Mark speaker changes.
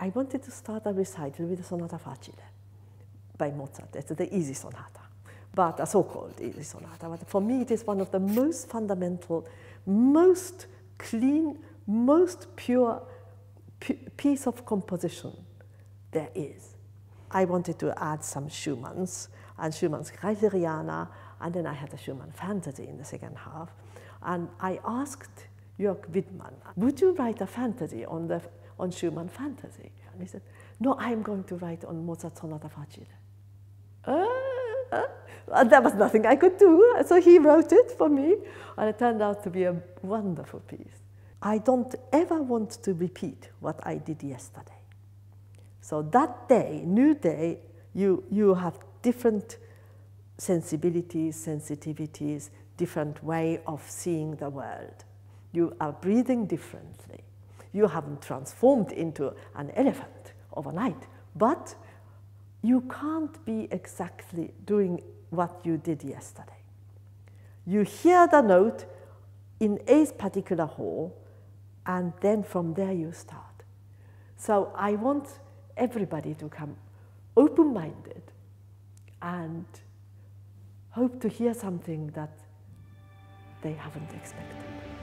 Speaker 1: I wanted to start a recital with Sonata Facile by Mozart. It's the easy sonata, but a so-called easy sonata. But for me, it is one of the most fundamental, most clean, most pure piece of composition there is. I wanted to add some Schumann's and Schumann's Kreisleriana, and then I had a Schumann fantasy in the second half. And I asked Jörg Widmann, would you write a fantasy on, the, on Schumann fantasy? And he said, no, I'm going to write on Mozart Sonata Facile. Uh, uh, there was nothing I could do, so he wrote it for me, and it turned out to be a wonderful piece. I don't ever want to repeat what I did yesterday. So that day, new day, you, you have different sensibilities, sensitivities, different way of seeing the world. You are breathing differently. You haven't transformed into an elephant overnight, but you can't be exactly doing what you did yesterday. You hear the note in a particular hall, and then from there you start. So I want everybody to come open-minded and hope to hear something that they haven't expected.